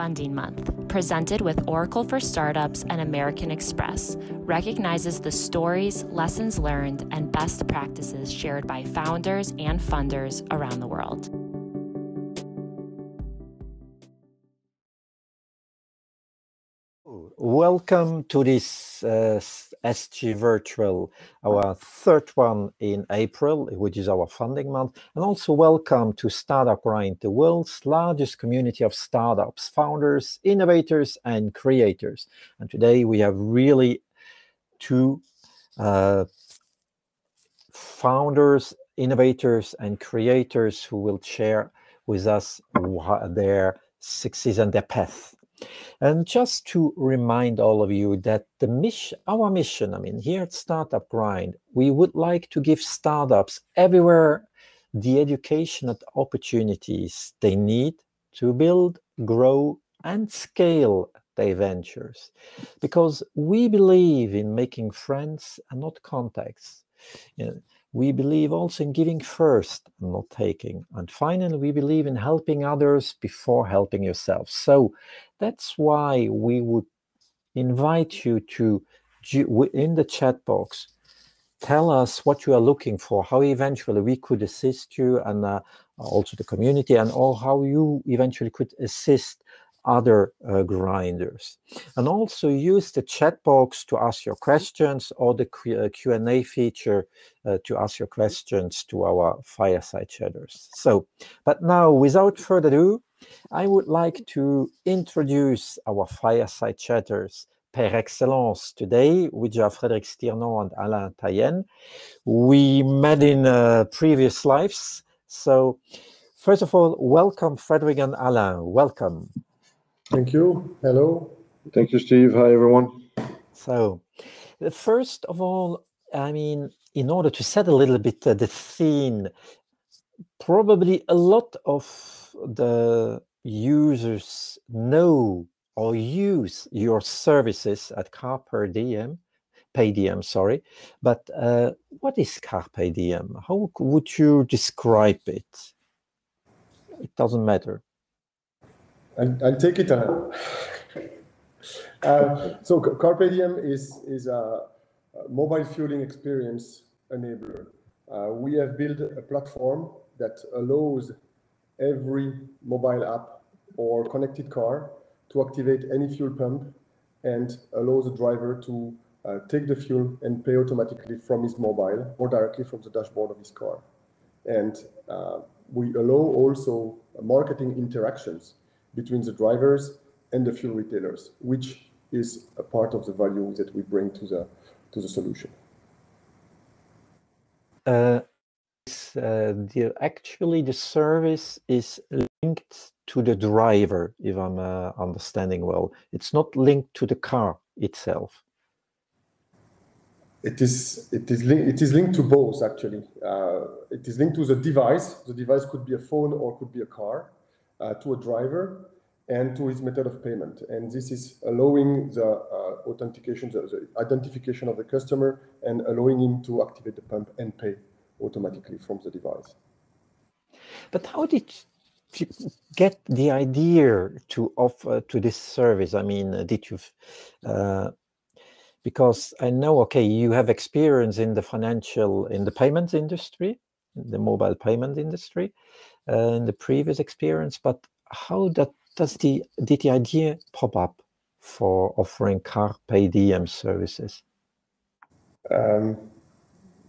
Funding Month, presented with Oracle for Startups and American Express, recognizes the stories, lessons learned, and best practices shared by founders and funders around the world. Welcome to this uh, SG Virtual, our third one in April, which is our funding month. And also welcome to Startup Grind, the world's largest community of startups, founders, innovators, and creators. And today we have really two uh, founders, innovators, and creators who will share with us their success and their path and just to remind all of you that the mission, our mission, I mean, here at Startup Grind, we would like to give startups everywhere the education and opportunities they need to build, grow, and scale their ventures. Because we believe in making friends and not contacts. You know, we believe also in giving first and not taking. And finally, we believe in helping others before helping yourself. So that's why we would invite you to, in the chat box, tell us what you are looking for, how eventually we could assist you and uh, also the community, and or how you eventually could assist other uh, grinders. And also use the chat box to ask your questions or the Q&A uh, feature uh, to ask your questions to our fireside chatters. So, but now without further ado, I would like to introduce our fireside chatters per excellence today, which are Frédéric Stiernon and Alain Tayenne. We met in uh, previous lives. So first of all, welcome Frédéric and Alain, welcome. Thank you. Hello. Thank you, Steve. Hi, everyone. So, first of all, I mean, in order to set a little bit uh, the scene, probably a lot of the users know or use your services at Carpe Diem, PayDiem, sorry. But uh, what is CarPay-Diem? How would you describe it? It doesn't matter. I'll, I'll take it. Uh, uh, so CarPay-Diem is, is a mobile fueling experience enabler. Uh, we have built a platform that allows every mobile app or connected car to activate any fuel pump and allows the driver to uh, take the fuel and pay automatically from his mobile or directly from the dashboard of his car. And uh, we allow also marketing interactions between the drivers and the fuel retailers, which is a part of the value that we bring to the to the solution. Uh, uh, the, actually, the service is linked to the driver, if I'm uh, understanding well. It's not linked to the car itself. It is it is linked it is linked to both actually. Uh, it is linked to the device. The device could be a phone or could be a car uh, to a driver and to his method of payment. And this is allowing the uh, authentication, the, the, identification of the customer and allowing him to activate the pump and pay automatically from the device. But how did you get the idea to offer to this service? I mean, did you, uh, because I know, okay, you have experience in the financial, in the payments industry, the mobile payment industry, uh, in the previous experience, but how that does the did the idea pop up for offering CarPay-Diem services? Um,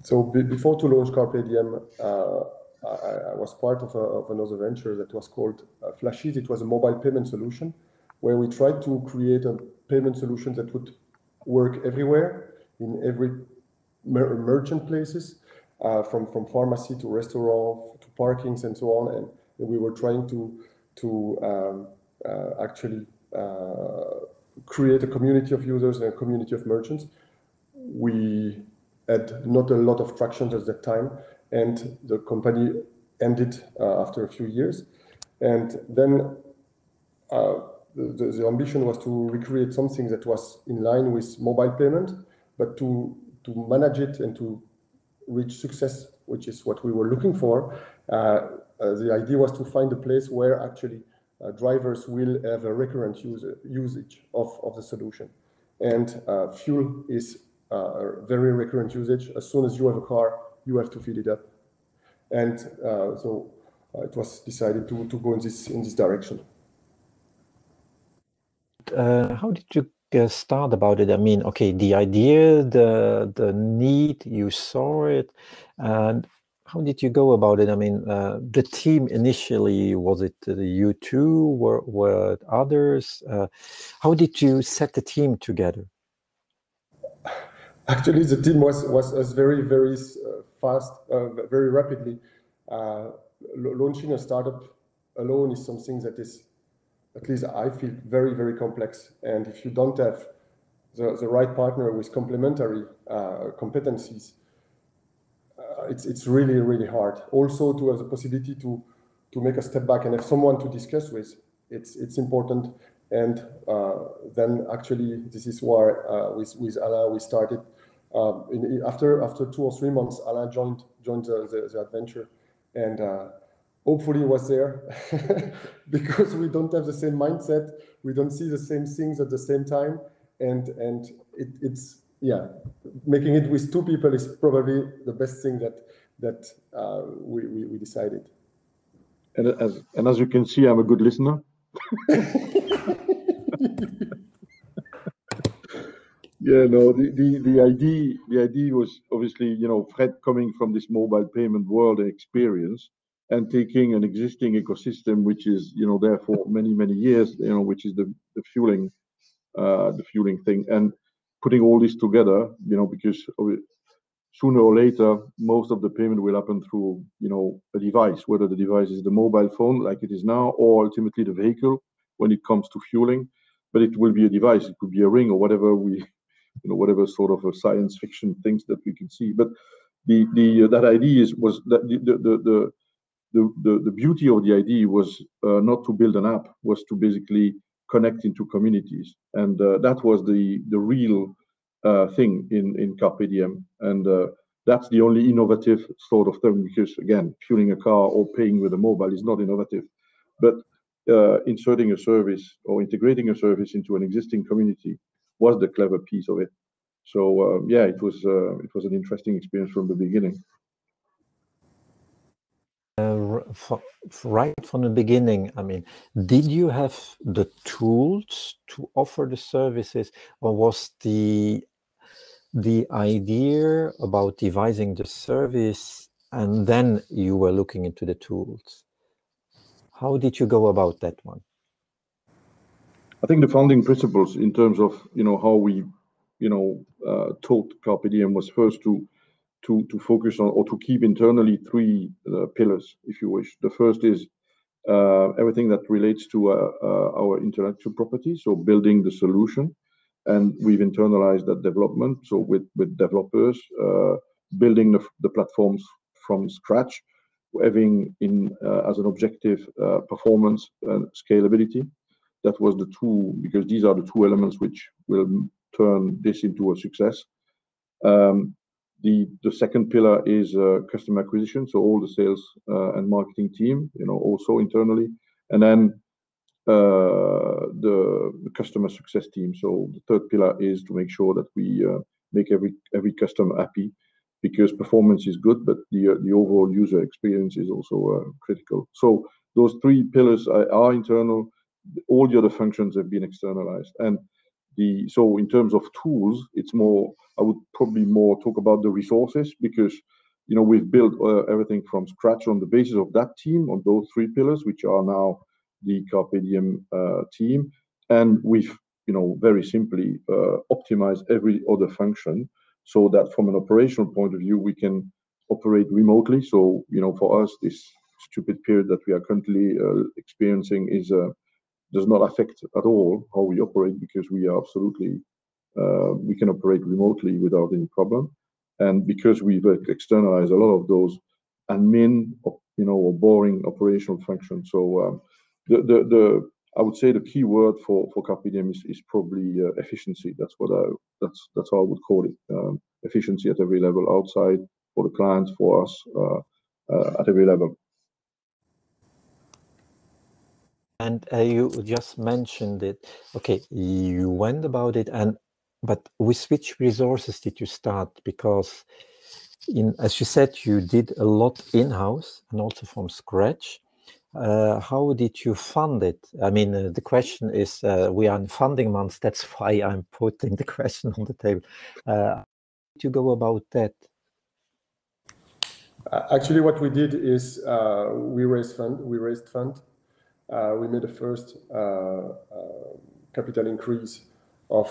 so before to launch CarPay-Diem, uh, I, I, was part of, a, of, another venture that was called uh, Flashies. It was a mobile payment solution where we tried to create a payment solution that would work everywhere in every mer merchant places, uh, from from pharmacy to restaurant to parkings and so on. And we were trying to to um, uh, actually uh, create a community of users and a community of merchants. We had not a lot of traction at that time, and the company ended uh, after a few years. And then the, the, ambition was to recreate something that was in line with mobile payment, but to to manage it and to reach success, which is what we were looking for. Uh, uh, the idea was to find a place where actually uh, drivers will have a recurrent user, usage of, of the solution. And uh, fuel is uh, a very recurrent usage. As soon as you have a car, you have to fill it up. And uh, so uh, it was decided to, to go in this, in this direction. how did you start about it? I mean, okay, the idea, the the need, you saw it, and how did you go about it? I mean, uh, the team initially was it uh, you two? Were were others? Uh, how did you set the team together? Actually, the team was was, very very uh, fast, uh, very rapidly. Uh, launching a startup alone is something that is, at least I feel, very very complex. And if you don't have the, the right partner with complementary competencies, uh, it's it's really really hard. Also, to have the possibility to to make a step back and have someone to discuss with, it's it's important. And uh, then actually, this is where uh, with with Alain we started. Um, in, after after two or three months, Alain joined joined the, the, the adventure, and uh, hopefully was there because we don't have the same mindset, we don't see the same things at the same time, and and it, it's yeah, making it with two people is probably the best thing that that uh, we, we, we decided. And as and as you can see, I'm a good listener. yeah, no, the, the the idea the idea was obviously you know Fred coming from this mobile payment world experience and taking an existing ecosystem which is you know there for many many years you know which is the the fueling uh, the fueling thing and putting all this together, you know, because sooner or later, most of the payment will happen through, you know, a device, whether the device is the mobile phone like it is now, or ultimately the vehicle when it comes to fueling. But it will be a device. It could be a ring or whatever we, you know, whatever sort of science fiction things that we can see. But the the uh, that idea is was that the the the the, the, the beauty of the idea was uh, not to build an app, was to basically connect into communities. And uh, that was the, the real uh, thing in, in CarPay-Diem. And uh, that's the only innovative sort of thing because, again, fueling a car or paying with a mobile is not innovative. But uh, inserting a service or integrating a service into an existing community was the clever piece of it. So um, yeah, it was uh, it was an interesting experience from the beginning. Uh, right from the beginning, I mean, did you have the tools to offer the services, or was the the idea about devising the service and then you were looking into the tools? How did you go about that one? I think the founding principles in terms of you know how we you know uh, taught CarPay-Diem was first to to, to focus on or to keep internally three uh, pillars, if you wish. The first is uh, everything that relates to uh, uh, our intellectual property, so building the solution. And we've internalized that development. So with, with developers, uh, building the, the platforms from scratch, having in uh, as an objective performance and scalability. That was the two, because these are the two elements which will turn this into a success. Um, the the second pillar is uh, customer acquisition, so all the sales uh, and marketing team, you know, also internally, and then uh, the, customer success team. So the third pillar is to make sure that we make every every customer happy, because performance is good, but the the overall user experience is also critical. So those three pillars are, are internal. All the other functions have been externalized, and the so in terms of tools, it's more. I would probably more talk about the resources because you know we've built uh, everything from scratch on the basis of that team on those three pillars, which are now the CarPay-Diem uh, team, and we've you know very simply uh, optimized every other function so that from an operational point of view we can operate remotely. So you know for us this stupid period that we are currently uh, experiencing is a does not affect at all how we operate because we are absolutely uh, we can operate remotely without any problem. And because we've externalized a lot of those admin, you know, or boring operational functions. So um, the, the the I would say the key word for for CarPay is, is probably uh, efficiency. That's what I that's that's how I would call it. Um, efficiency at every level, outside for the clients, for us, uh, uh, at every level. And uh, you just mentioned it. Okay, you went about it, and but with which resources did you start? Because, in as you said, you did a lot in house and also from scratch. Uh, how did you fund it? I mean, uh, the question is, uh, we are in funding months. That's why I'm putting the question on the table. Uh, did you go about that? Actually, what we did is uh, we raised fund. We raised fund we made a first uh, uh, capital increase of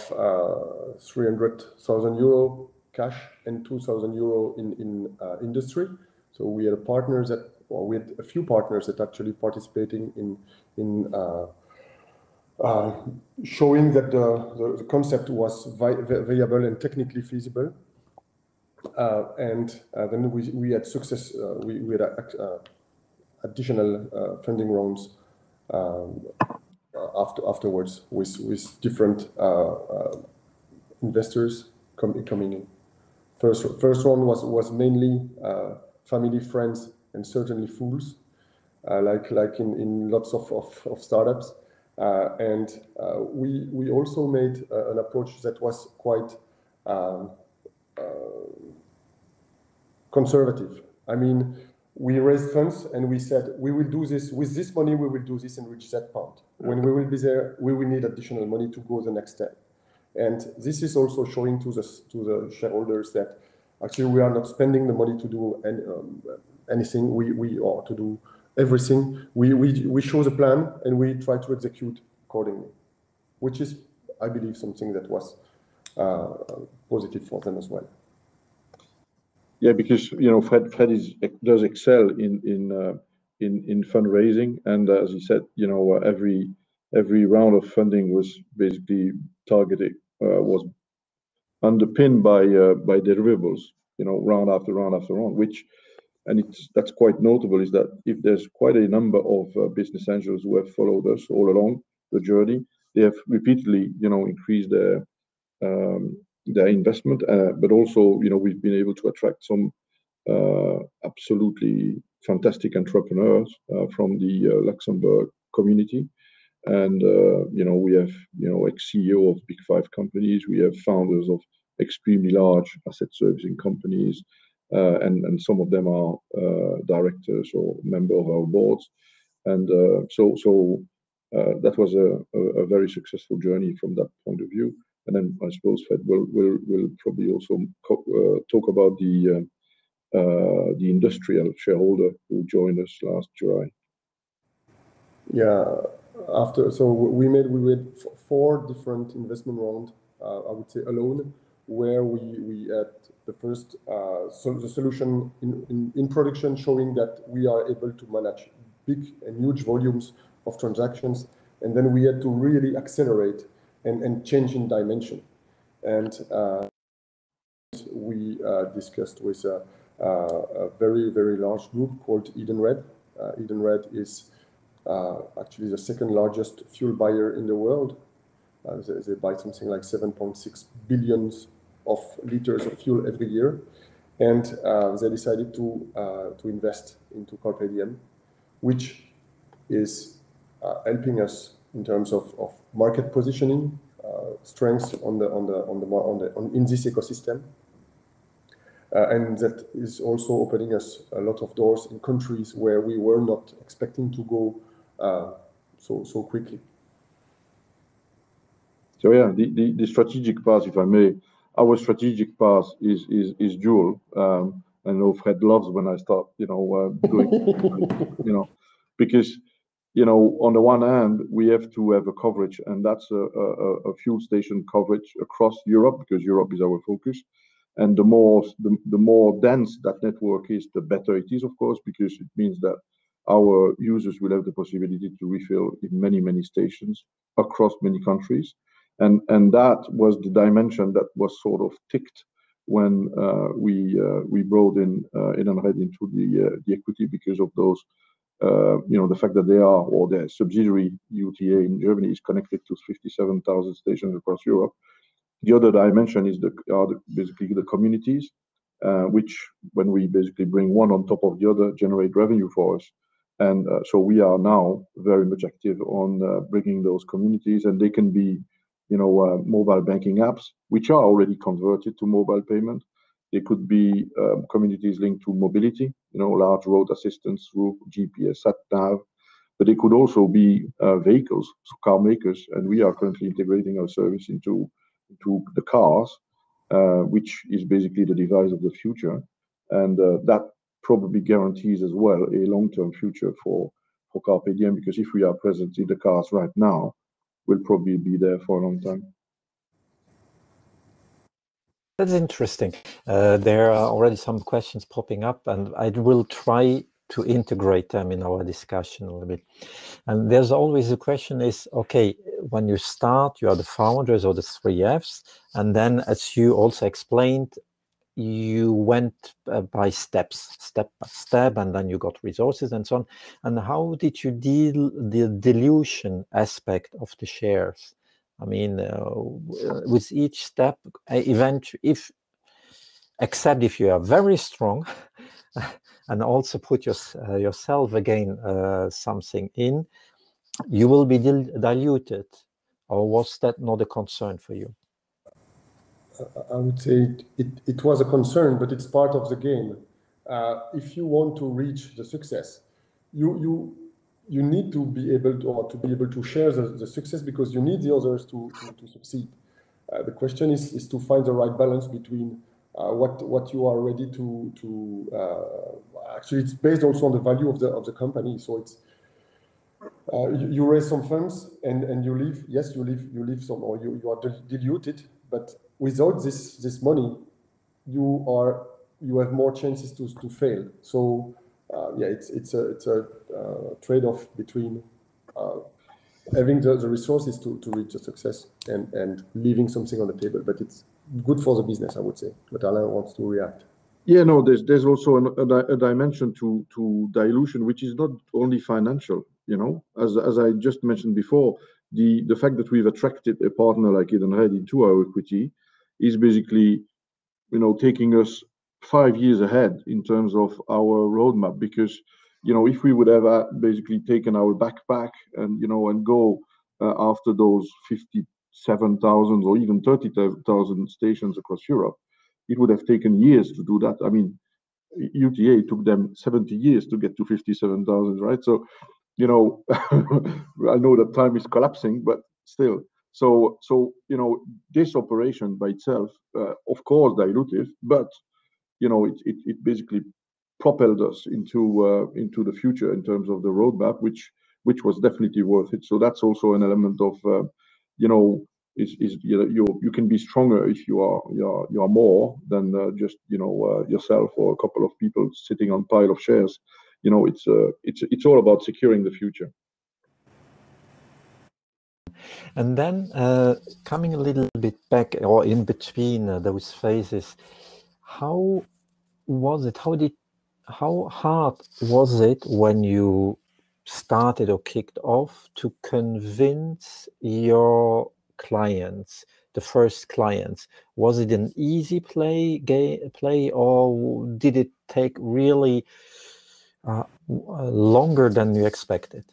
300,000 euro cash and 2,000 euro in, in industry. So we had partners that, we had a few partners that actually participating in, in uh, showing that the, concept was vi viable and technically feasible. Uh, and uh, then we, had success, we, we had additional funding rounds um, after afterwards with with different uh, uh, investors com coming in. First first one was was mainly uh, family, friends, and certainly fools, like like in in lots of of, of startups. Uh, and uh, we we also made uh, an approach that was quite um, conservative. I mean, we raised funds and we said we will do this. With this money we will do this and reach that point. When we will be there we will need additional money to go the next step. And this is also showing to the to the shareholders that actually we are not spending the money to do any, um, anything. We we are to do everything. We, we we show the plan and we try to execute accordingly which is i believe something that was uh, positive for them as well yeah, because you know Fred Fred is, does excel in in uh, in in fundraising, and uh, as he said, you know uh, every every round of funding was basically targeted uh, was underpinned by uh, by deliverables, you know, round after round after round, which and it's that's quite notable is that if there's quite a number of uh, business angels who have followed us all along the journey, they have repeatedly, you know, increased their um, their investment, uh, but also, you know, we've been able to attract some uh, absolutely fantastic entrepreneurs uh, from the Luxembourg community. And, you know, we have, you know, ex-CEO of big five companies. We have founders of extremely large asset servicing companies. And, and some of them are directors or member of our boards. And so, so that was a, very successful journey from that point of view. And then I suppose Fred will will will probably also uh, talk about the uh, uh, the industrial shareholder who joined us last July. Yeah, after so we made we made four different investment rounds. I would say alone, where we we had the first so the solution in, in, in, production showing that we are able to manage big and huge volumes of transactions and then we had to really accelerate and, and change in dimension. And uh, we uh, discussed with a, a, very, very large group called Edenred. Uh, Edenred is uh, actually the second largest fuel buyer in the world. Uh, they, they, buy something like 7.6 billions of liters of fuel every year. And uh, they decided to, to invest into CarPay-Diem, which is helping us in terms of, of market positioning, uh, strengths on the on the on the on the on, in this ecosystem, uh, and that is also opening us a lot of doors in countries where we were not expecting to go uh, so so quickly. So yeah, the, the, the strategic path, if I may, our strategic path is is is dual. Um, I know Fred loves when I start, you know, uh, doing, you know, because you know, on the one hand, we have to have a coverage, and that's a, a, a, fuel station coverage across Europe because Europe is our focus. And the more the, the more dense that network is, the better it is, of course, because it means that our users will have the possibility to refill in many many stations across many countries, and and that was the dimension that was sort of ticked when uh, we uh, we brought in uh, Edenred into the uh, the equity because of those Uh, you know, the fact that they are, or their subsidiary UTA in Germany is connected to 57,000 stations across Europe. The other dimension is the, are the, basically the communities, uh, which when we basically bring one on top of the other, generate revenue for us. And uh, so we are now very much active on uh, bringing those communities, and they can be, you know, mobile banking apps, which are already converted to mobile payment. They could be um, communities linked to mobility, you know, large road assistance through GPS, sat-nav, but it could also be uh, vehicles, so car makers, and we are currently integrating our service into into the cars, uh, which is basically the device of the future. And uh, that probably guarantees as well a long-term future for CarPay-Diem, because if we are present in the cars right now, we'll probably be there for a long time. That's interesting. Uh, there are already some questions popping up, and I will try to integrate them in our discussion a little bit. And there's always a question is, okay, when you start, you are the founders or the three Fs, and then as you also explained, you went uh, by steps, step by step, and then you got resources and so on. And how did you deal the dilution aspect of the shares? I mean, uh, with each step, event if except if you are very strong, and also put your uh, yourself again uh, something in, you will be diluted, or was that not a concern for you? I would say it it was a concern, but it's part of the game. If you want to reach the success, you you need to be able to or to be able to share the the success because you need the others to to succeed. Uh, the question is is to find the right balance between uh, what what you are ready to. To uh, actually, it's based also on the value of the of the company. So it's you raise some funds and and you leave. Yes, you leave you leave some or you you are diluted, but without this this money, you are you have more chances to fail. So Uh, yeah, it's it's a it's a uh, trade-off between uh, having the the resources to to reach the success and and leaving something on the table. But it's good for the business, I would say. But Alain wants to react. Yeah, no, there's there's also a dimension to to dilution, which is not only financial, you know. As as I just mentioned before, the fact that we've attracted a partner like Eden Edenred into our equity is basically, you know, taking us five years ahead in terms of our roadmap. Because, you know, if we would have uh, basically taken our backpack and, you know, and go uh, after those 57,000 or even 30,000 stations across Europe, it would have taken years to do that. I mean, UTA took them 70 years to get to 57,000, right? So, you know, I know that time is collapsing, but still. So, so you know, this operation by itself, uh, of course, dilutive, but, you know, it it basically propelled us into uh, into the future in terms of the roadmap, which which was definitely worth it. So that's also an element of, uh, you know, is is you know, you you can be stronger if you are you are you are more than uh, just, you know, yourself or a couple of people sitting on a pile of shares. You know, it's all about securing the future. And then, coming a little bit back or in between those phases, how was it? How did how hard was it when you started or kicked off to convince your clients, the first clients? Was it an easy play, or did it take really uh, longer than you expected?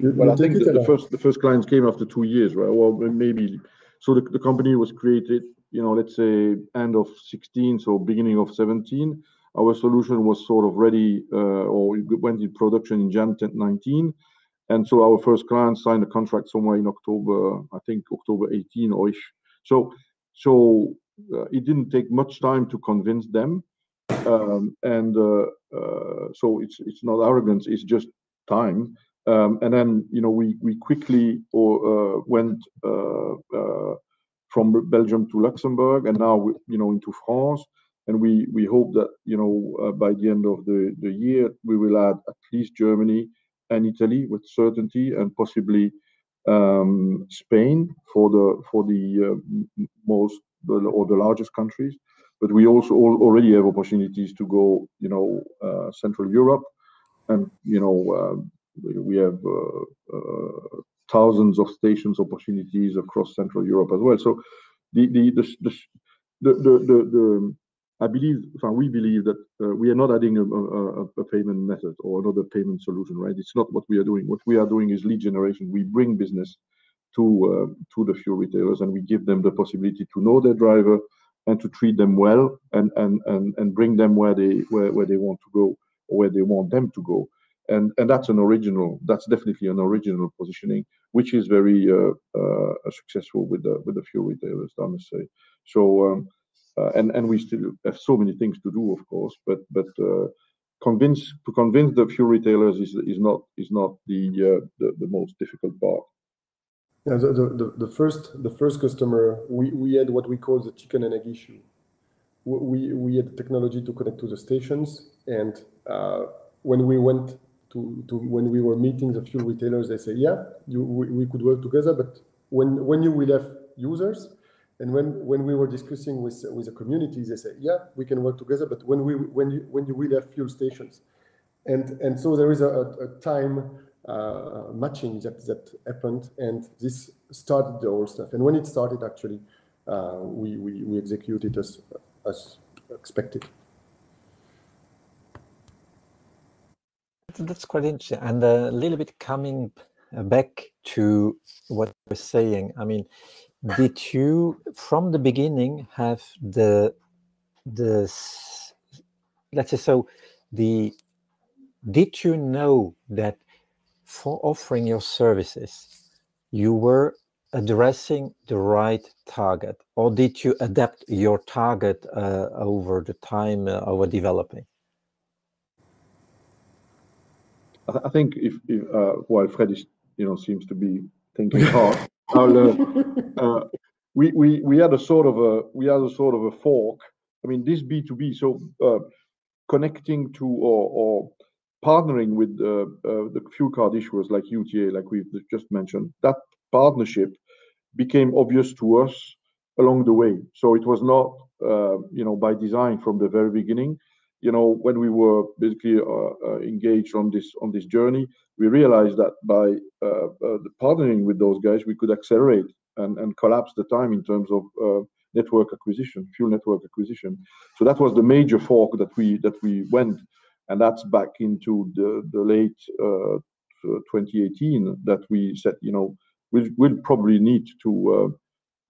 Well, I think the first clients came after two years, right? Well, maybe. So the company was created, you know, let's say end of 16, so beginning of 17, Our solution was sort of ready, uh, or it went in production in January 2019. And so our first client signed a contract somewhere in October, I think October 18 or ish. So so uh, it didn't take much time to convince them. Um, and uh, so it's it's not arrogance, it's just time. Um, and then, you know, we we quickly or went from Belgium to Luxembourg, and now, you know, into France. And we we hope that, you know, uh, by the end of the year, we will add at least Germany and Italy with certainty, and possibly um, Spain for the for the uh, most or the largest countries. But we also already have opportunities to go, you know, uh, Central Europe. And, you know, we have thousands of stations opportunities across Central Europe as well. So the the the the the I believe, we believe that uh, we are not adding a payment method or another payment solution, right? It's not what we are doing. What we are doing is lead generation. We bring business to uh, to the fuel retailers, and we give them the possibility to know their driver and to treat them well and bring them where they where, where they want to go or where they want them to go. And and that's an original. That's definitely an original positioning, which is very uh, uh, successful with the fuel retailers, I must say. So, um, uh, and we still have so many things to do, of course, but uh convince to convince the fuel retailers is is not is not the most difficult part. Yeah. The first customer, we had what we call the chicken and egg issue. We had technology to connect to the stations, and when we were meeting the fuel retailers, they say, "Yeah, we could work together, but when when you will have users?" And when when we were discussing with with the communities, they say, "Yeah, we can work together, but when we, when, you when you will have fuel stations?" And, and so there is a time uh, matching that that happened, and this started the whole stuff. And when it started, actually, uh, we we executed as, as expected. That's quite interesting. And a little bit coming uh, back to what were saying, I mean, did you, from the beginning, have the the let's say so the did you know that for offering your services, you were addressing the right target, or did you adapt your target uh, over the time uh, over developing? I think if uh, while Fred is, you know, seems to be thinking hard, uh, uh, we we, we had a sort of a we had a sort of a fork. I mean, this B2B, so connecting to or partnering with the fuel card issuers like UTA, like we've just mentioned, that partnership became obvious to us along the way. So it was not uh, you know, by design from the very beginning. You know, when we were basically uh, uh, engaged on this on this journey, we realized that by uh, partnering with those guys, we could accelerate and and collapse the time in terms of network acquisition, fuel network acquisition. So that was the major fork that we that we went, and that's back into the late 2018 that we said, you know, we'll probably need to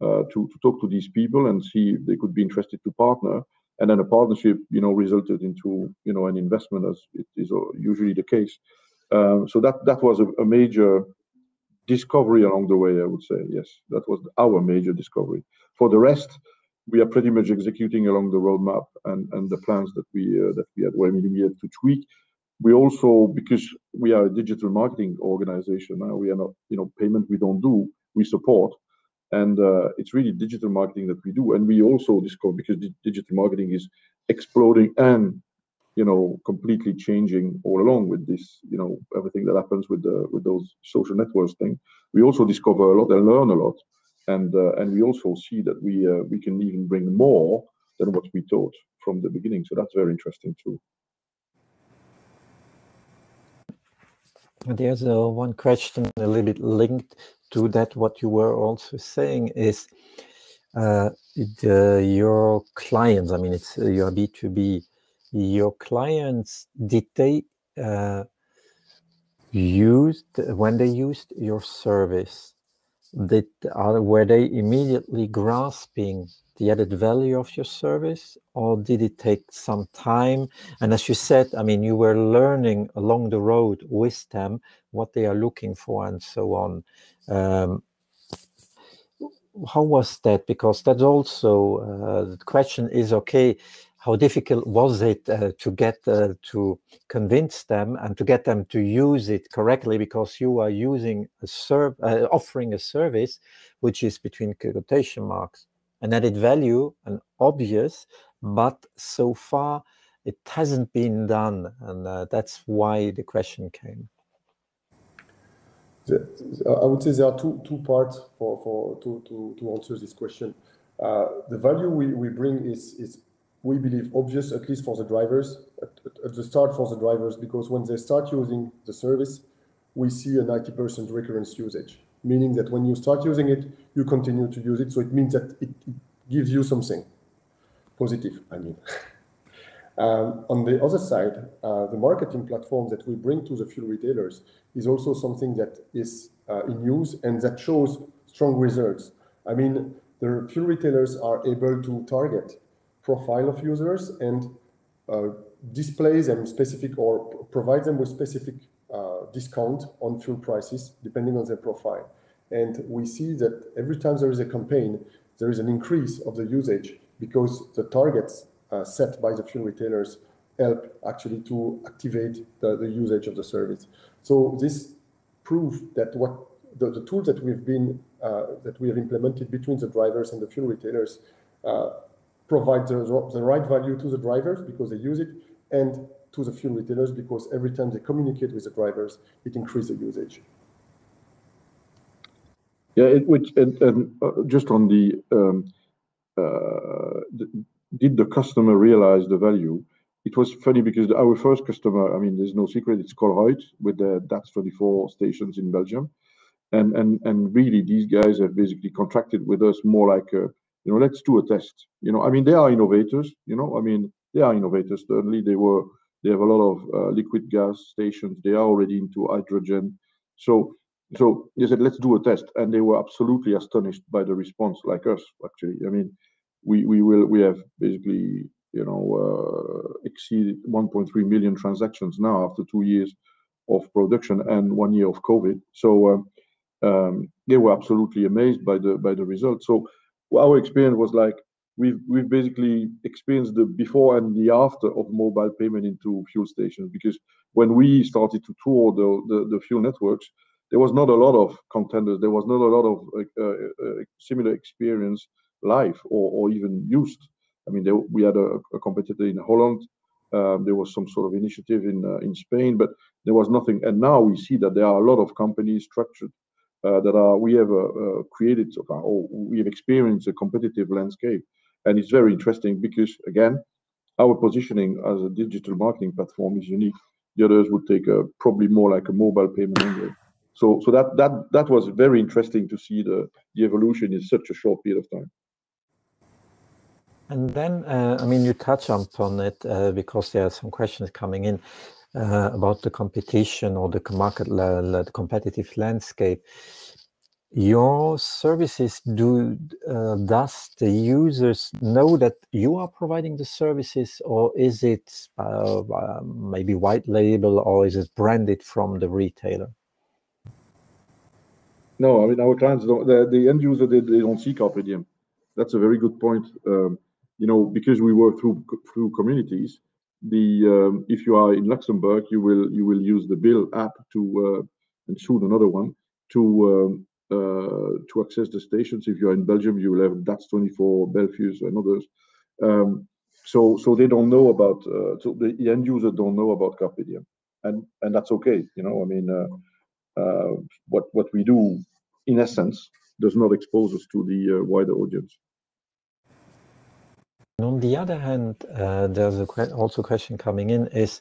to talk to these people and see if they could be interested to partner. And then a partnership you know, resulted into you know an investment, as it is usually the case. Um, so that that was a major discovery along the way, I would say. Yes, that was our major discovery. For the rest, we are pretty much executing along the roadmap and and the plans that we that we had where we had to tweak. We also, because we are a digital marketing organization now, we are not you know payment we don't do, we support. Uh, it's really digital marketing that we do. And we also discover because digital marketing is exploding and you know completely changing all along with this, you know, everything that happens with the with those social networks thing. We also discover a lot and learn a lot. And uh and we also see that we uh, we can even bring more than what we thought from the beginning. So that's very interesting, too. There's uh, one question a little bit linked to that. What you were also saying is your clients, I mean, it's your B2B, your clients, did they uh, used when they used your service, Did were they immediately grasping the added value of your service, or did it take some time? And as you said, i mean you were learning along the road with them what they are looking for and so on. Um, how was that? Because that's also uh, the question is, okay, how difficult was it uh, to get uh, to convince them and to get them to use it correctly? Because you are using a serv- uh, offering a service which is between quotation marks, an added value and obvious, but so far it hasn't been done, and that's why the question came. I would say there are two two parts for for to to, to answer this question. Uh, the value we we bring is, we believe, obvious, at least for the drivers, at the start for the drivers, because when they start using the service, we see a 90% recurrence usage, meaning that when you start using it, you continue to use it. So it means that it gives you something. positive, I mean. Um, on the other side, uh, the marketing platform that we bring to the fuel retailers is also something that is uh, in use and that shows strong results. I mean, the fuel retailers are able to target profile of users and uh, display them specific or provide them with specific uh, discount on fuel prices depending on their profile. And we see that every time there is a campaign, there is an increase of the usage because the targets set by the fuel retailers help actually to activate the, the usage of the service. So this proves that what the, the tools that we've been uh, that we have implemented between the drivers and the fuel retailers uh, provide the, the right value to the drivers because they use it and to the fuel retailers because every time they communicate with the drivers, it increases the usage. Yeah, it, which and, and uh, just on the, um, uh, the, did the customer realize the value? It was funny because our first customer, I mean, there's no secret, it's Colruyt with the DATS 24 stations in Belgium, and and and really these guys have basically contracted with us more like, a, you know, let's do a test. You know, I mean, they are innovators. You know, I mean, they are innovators. Certainly, they were. They have a lot of uh, liquid gas stations. They are already into hydrogen. So so they said, let's do a test, and they were absolutely astonished by the response, like us, actually. I mean, we will we have basically you know uh, exceeded 1.3 million transactions now after two years of production and one year of COVID. So uh, um, they were absolutely amazed by the by the results. So our experience was like we've basically experienced the before and the after of mobile payment into fuel stations because when we started to tour the fuel networks there was not a lot of contenders. There was not a lot of uh, uh, similar experience live or, or even used. I mean, there, we had a, a, competitor in Holland. Um, there was some sort of initiative in uh, in Spain, but there was nothing. And now we see that there are a lot of companies structured uh, that are we have uh, uh created or we have experienced a competitive landscape, and it's very interesting because again, our positioning as a digital marketing platform is unique. The others would take a, probably more like a mobile payment angle. So, so that that that was very interesting to see the the evolution in such a short period of time. And then, uh, I mean, you touch upon it uh, because there are some questions coming in uh, about the competition or the market, the competitive landscape. Your services do uh, does the users know that you are providing the services, or is it uh, uh, maybe white label, or is it branded from the retailer? No, I mean, our clients don't, the, the end user, they, they don't see CarPay-Diem. That's a very good point. Um, you know, because we work through through communities, the um, if you are in Luxembourg, you will you will use the Bill app to uh, and soon another one to um, uh, to access the stations. If you are in Belgium, you will have DATS 24, Belfius, and others. Um, so so they don't know about uh, so the end user don't know about CarPay-Diem, and and that's okay. You know, I mean, uh, uh, what what we do in essence, does not expose us to the uh, wider audience. On the other hand, uh, there's a que also question coming in is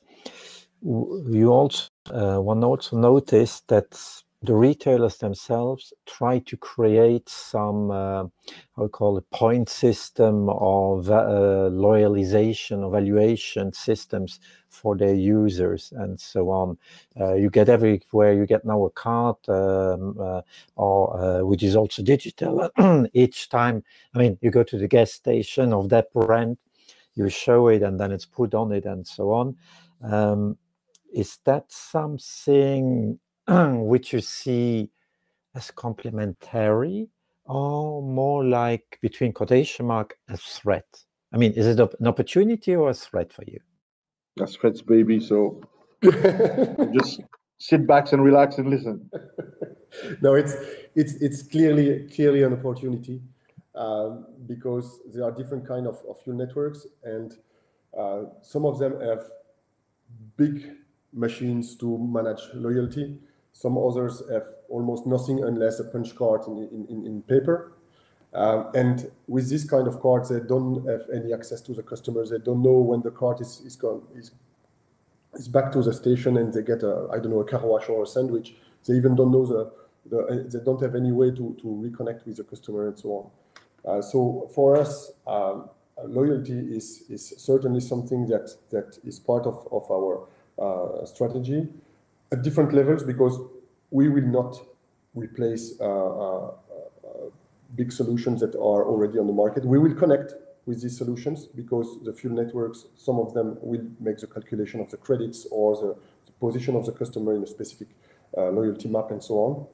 you also uh, one also noticed that the retailers themselves try to create some, uh, I would call it point system of uh, loyalization or valuation systems for their users and so on. Uh, you get everywhere, you get now a card, um, uh, or uh, which is also digital. Each time, I mean, you go to the gas station of that brand, you show it and then it's put on it and so on. Um, is that something which you see as complementary or more like between quotation mark a threat? I mean, is it an opportunity or a threat for you? A threat, baby. So just sit back and relax and listen. no, it's it's it's clearly clearly an opportunity um, because there are different kind of, of fuel networks, and uh, some of them have big machines to manage loyalty, some others have almost nothing unless a punch card in, in, in paper. Um, and with this kind of cards, they don't have any access to the customers. They don't know when the card is, is gone, is, is back to the station and they get a, I don't know, a car wash or a sandwich. They even don't know the, the they don't have any way to, to reconnect with the customer and so on. Uh, so for us, um, loyalty is, is certainly something that, that is part of, of our uh, strategy at different levels because we will not replace uh, uh, uh, big solutions that are already on the market. We will connect with these solutions because the fuel networks, some of them will make the calculation of the credits or the, the position of the customer in a specific uh, loyalty map and so on.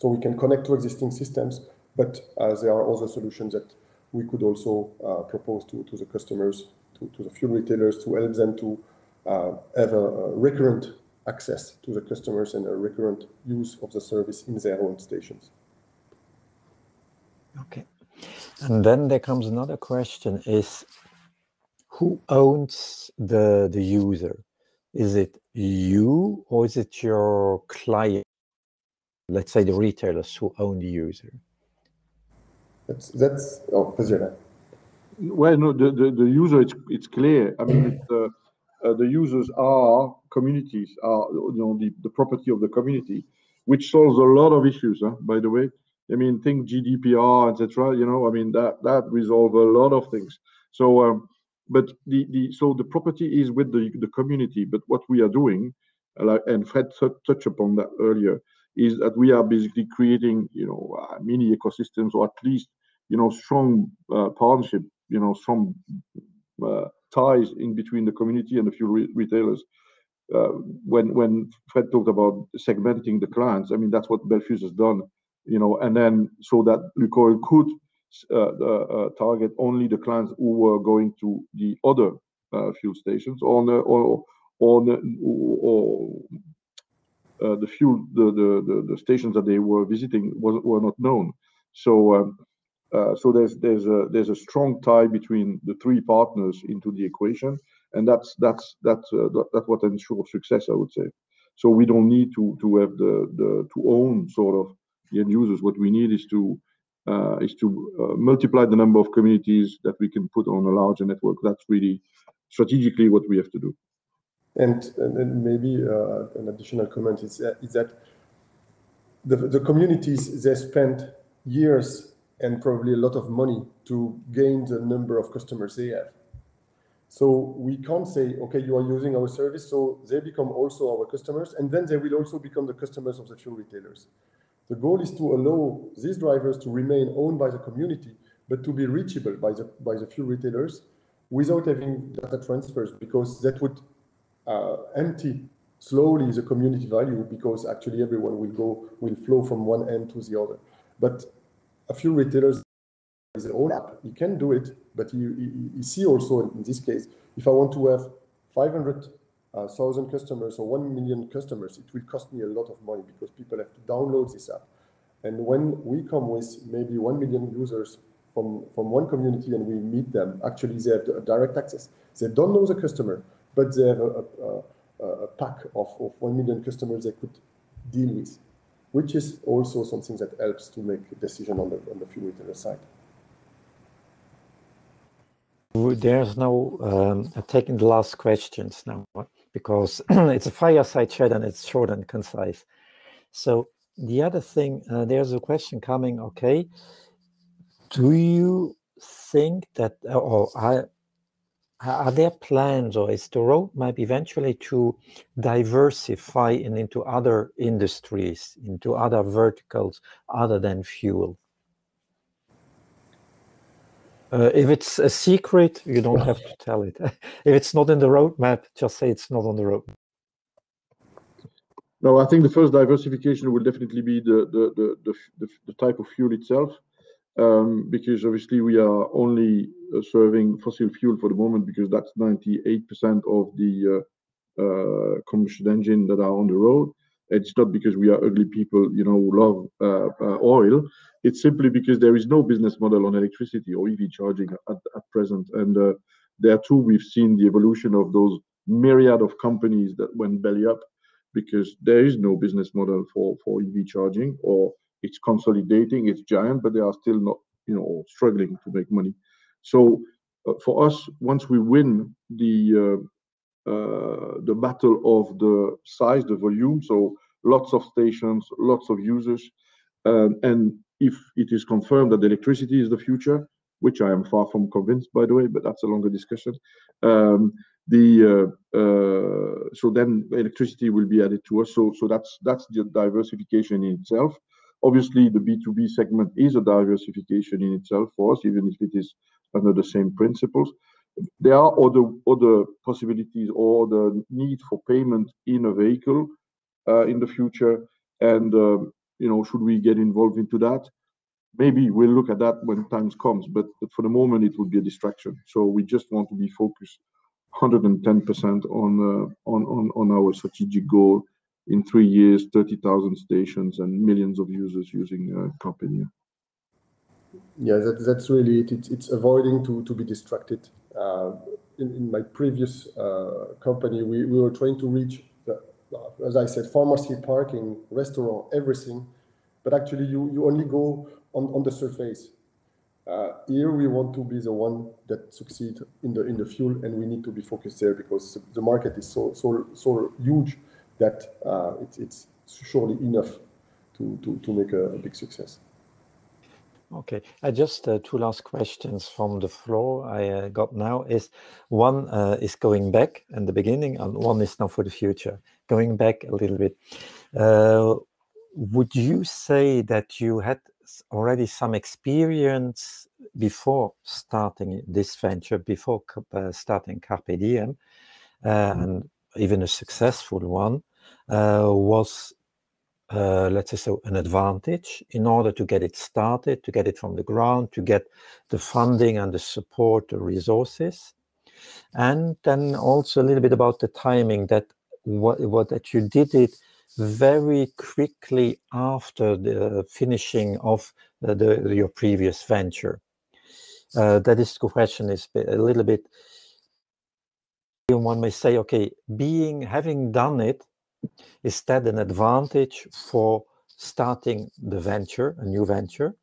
So we can connect to existing systems, but uh, there are other solutions that we could also uh, propose to, to the customers, to, to the fuel retailers, to help them to have a, a recurrent access to the customers and a recurrent use of the service in their own stations. Okay. And then there comes another question is who owns the the user? Is it you or is it your client? Let's say the retailers who own the user. That's that's oh, Fazira. Well, no, the, the, the user it's it's clear. I mean, it's, uh, uh, the users are communities, are you know the, the property of the community, which solves a lot of issues. Huh, by the way, I mean think GDPR, etc. You know, I mean that that resolve a lot of things. So, um, but the the so the property is with the the community. But what we are doing, and Fred touched upon that earlier, is that we are basically creating you know uh, mini ecosystems or at least you know strong uh, partnership, you know strong uh, ties in between the community and the fuel re retailers. Uh, when when Fred talked about segmenting the clients, I mean that's what Belfius has done, you know, and then so that Lukoil could uh, uh, target only the clients who were going to the other uh, fuel stations the, or the, or uh, the fuel the, the, the the stations that they were visiting was were not known. So um, uh, so there's there's a there's a strong tie between the three partners into the equation, and that's that's that's uh, that, that's what ensures success, I would say. So we don't need to to have the the to own sort of the end users. What we need is to uh, is to uh, multiply the number of communities that we can put on a larger network. That's really strategically what we have to do. And, and maybe uh, an additional comment is, is that the, the communities they spend years and probably a lot of money to gain the number of customers they have. So we can't say, okay, you are using our service, so they become also our customers, and then they will also become the customers of the fuel retailers. The goal is to allow these drivers to remain owned by the community, but to be reachable by the by the fuel retailers without having data transfers, because that would uh, empty slowly the community value, because actually everyone will go will flow from one end to the other. But a few retailers his own app. You can do it, but you, you, you see also in, this case, if I want to have 500,000 uh, customers or 1 million customers, it will cost me a lot of money because people have to download this app. And when we come with maybe 1 million users from, from one community and we meet them, actually they have direct access. They don't know the customer, but they have a, a, a pack of, of 1 million customers they could deal with which is also something that helps to make a decision on the, on the fuel retailer side. There's no um, taking the last questions now because it's a fireside chat and it's short and concise. So the other thing, uh, there's a question coming. Okay, do you think that, or I, are there plans or is the roadmap eventually to diversify in, into other industries, into other verticals other than fuel? Uh, if it's a secret, you don't have to tell it. if it's not in the roadmap, just say it's not on the road. No, I think the first diversification will definitely be the the the the, the, type of fuel itself because obviously we are only uh, serving fossil fuel for the moment because that's 98% of the uh, uh, combustion engine that are on the road. It's not because we are ugly people, you know, who love oil. It's simply because there is no business model on electricity or EV charging at, present. And there too, we've seen the evolution of those myriad of companies that went belly up because there is no business model for, for EV charging or it's consolidating, it's giant, but they are still not, you know, struggling to make money. So uh, for us, once we win the uh, uh, the battle of the size, the volume, so lots of stations, lots of users, um, and if it is confirmed that electricity is the future, which I am far from convinced, by the way, but that's a longer discussion. Um, the uh, uh, so then electricity will be added to us. So so that's that's the diversification in itself. Obviously, the B2B segment is a diversification in itself for us, even if it is under the same principles. There are other other possibilities or the need for payment in a vehicle uh, in the future, and uh, you know, should we get involved into that? Maybe we'll look at that when times comes, but, but for the moment it would be a distraction. So we just want to be focused 110% on, uh, on, on, on our strategic goal in three years, 30,000 stations and millions of users using uh, CarPay Yeah, that, that's really it. It's, it's avoiding to, to be distracted. Uh, in, in my previous uh, company, we, we were trying to reach, the, as I said, pharmacy, parking, restaurant, everything. But actually, you, you only go on, on the surface. Uh, here we want to be the one that succeed in the in the fuel, and we need to be focused there because the market is so so so huge that uh, it's it's surely enough to to to make a, a big success. Okay, I just uh, two last questions from the floor I uh, got now is one uh, is going back in the beginning and one is now for the future. Going back a little bit, uh, would you say that you had already some experience before starting this venture, before uh, starting CarPay-Diem, uh, mm-hmm. and even a successful one, uh, was, uh, let's say so, an advantage in order to get it started, to get it from the ground, to get the funding and the support, the resources. And then also a little bit about the timing that what, what that you did it very quickly after the finishing of the, the, your previous venture. Uh, that is the question is a little bit one may say okay being having done it is that an advantage for starting the venture a new venture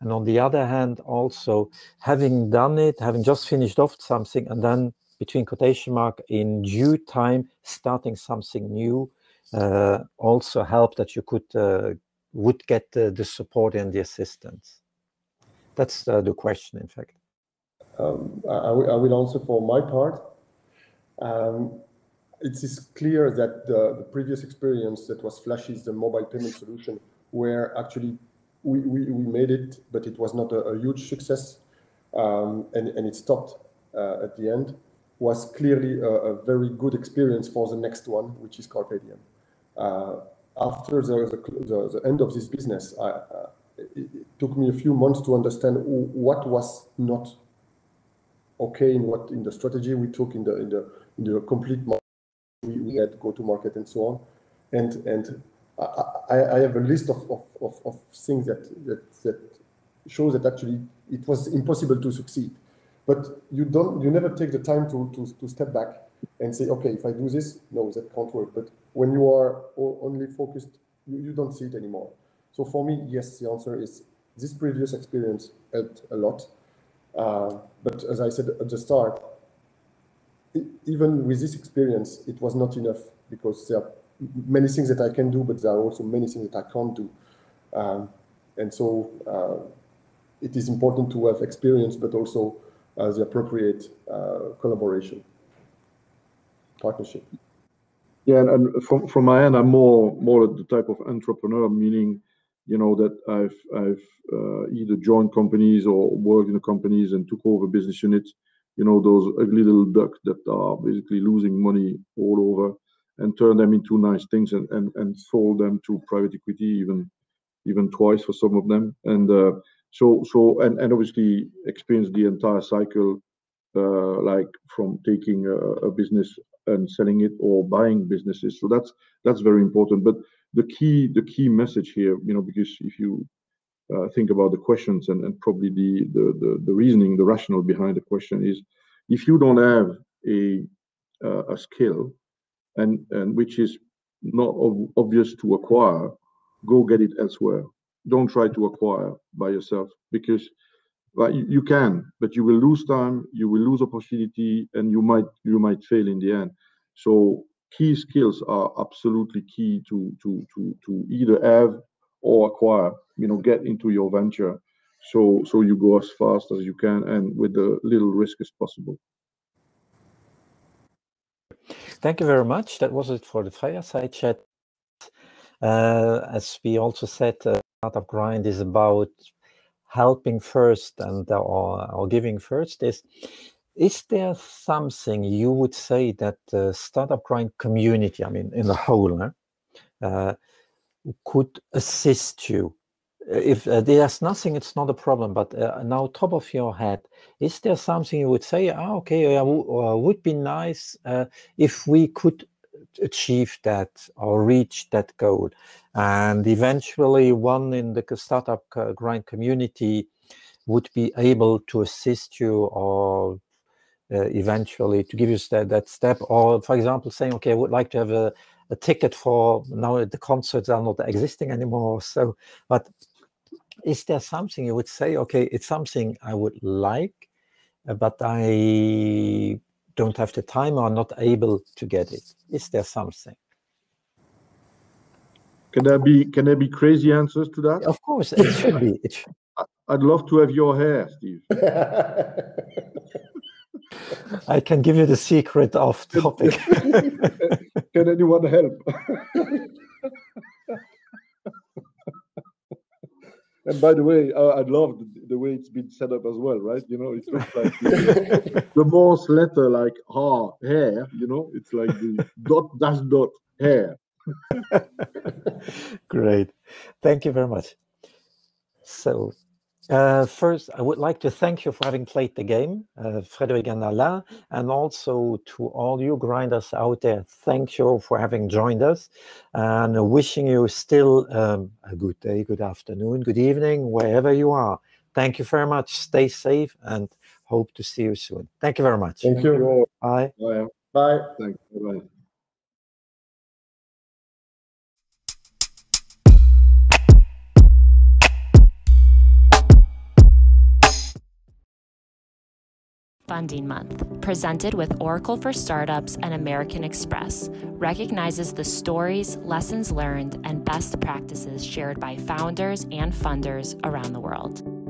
and on the other hand also having done it having just finished off something and then between quotation mark in due time starting something new uh, also help that you could uh, would get the, the, support and the assistance? That's uh, the question, in fact. Um, I, will answer for my part. Um, it is clear that the, the, previous experience that was Flashiz the mobile payment solution, where actually we, we, we made it, but it was not a, a huge success, um, and, and it stopped uh, at the end, was clearly a, a, very good experience for the next one, which is CarPay-Diem. Uh, after the, the, the, end of this business, I, uh, it, it, took me a few months to understand what was not okay in what in the strategy we took in the in the in the complete we, had go to market and so on, and and I, I have a list of, of, of, of things that, that that shows that actually it was impossible to succeed, but you don't you never take the time to to, to step back and say okay if I do this no that can't work, but when you are only focused, you, you don't see it anymore. So for me, yes, the answer is this previous experience helped a lot. Uh, but as I said at the start, even with this experience, it was not enough because there are many things that I can do, but there are also many things that I can't do. Um, and so uh, it is important to have experience, but also uh, the appropriate uh, collaboration, partnership. Yeah, and, and from from my end, I'm more more the type of entrepreneur, meaning, you know, that I've I've uh, either joined companies or worked in the companies and took over business units. You know, those ugly little ducks that are basically losing money all over, and turn them into nice things and and and sold them to private equity even even twice for some of them. And uh, so so and and obviously experience the entire cycle, uh, like from taking a, a business and selling it or buying businesses. So that's that's very important. But the key the key message here, you know, because if you uh, think about the questions and, and probably the, the, the the reasoning, the rationale behind the question is, if you don't have a uh, a skill, and and which is not ob- obvious to acquire, go get it elsewhere. Don't try to acquire by yourself because well, you, you, can, but you will lose time, you will lose opportunity, and you might you might fail in the end. So key skills are absolutely key to to to to either have or acquire. You know, get into your venture. so so you go as fast as you can and with the little risk as possible. Thank you very much. That was it for the fireside chat. Uh, as we also said, uh, Startup Grind is about helping first and uh, or, or giving first. Is is there something you would say that the Startup Grind community, I mean, in the whole, uh, could assist you if uh, there's nothing, it's not a problem. But uh, now, top of your head, is there something you would say? Ah, okay, uh, would be nice uh, if we could achieve that or reach that goal, and eventually, one in the startup grind community would be able to assist you or uh, eventually to give you that, that step or for example saying okay i would like to have a, a ticket for now the concerts are not existing anymore so but is there something you would say, okay, it's something I would like, uh, but I don't have the time or not able to get it? Is there something? Can there be can there be crazy answers to that? Of course, it should be. It should. I'd love to have your hair, Steve. I can give you the secret of topic. can anyone help? And by the way, uh, I love the, the, way it's been set up as well, right? You know, it looks like the, the Morse letter, like ha, hair. You know, it's like the dot dash dot hair. Great, thank you very much. So uh, first, I would like to thank you for having played the game, uh, Frédéric and Alain, and also to all you grinders out there. Thank you for having joined us, and wishing you still um, a good day, good afternoon, good evening, wherever you are. Thank you very much. Stay safe, and hope to see you soon. Thank you very much. Thank you. Bye. Bye. Bye. Thanks. Bye. Funding Month, presented with Oracle for Startups and American Express, recognizes the stories, lessons learned, and best practices shared by founders and funders around the world.